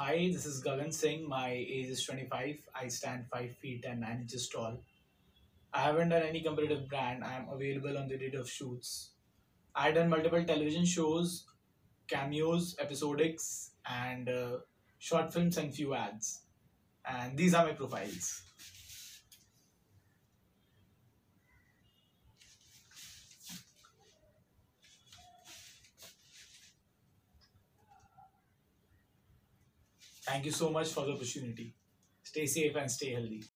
Hi, this is Gagan Singh. My age is 25. I stand 5 feet and 9 inches tall. I haven't done any competitive brand. I am available on the date of shoots. I've done multiple television shows, cameos, episodics, and uh, short films and few ads. And these are my profiles. Thank you so much for the opportunity. Stay safe and stay healthy.